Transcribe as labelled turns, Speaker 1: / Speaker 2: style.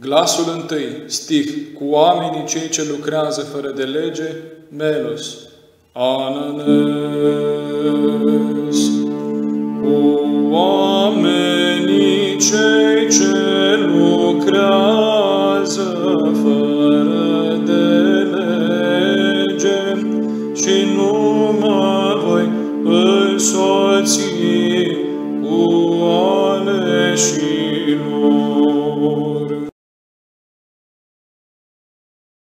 Speaker 1: Glasul întâi, stif, cu oamenii cei ce lucrează fără de lege, melos. Ananes, cu oamenii cei ce lucrează fără de lege și nu mă voi însoți cu aleșilor.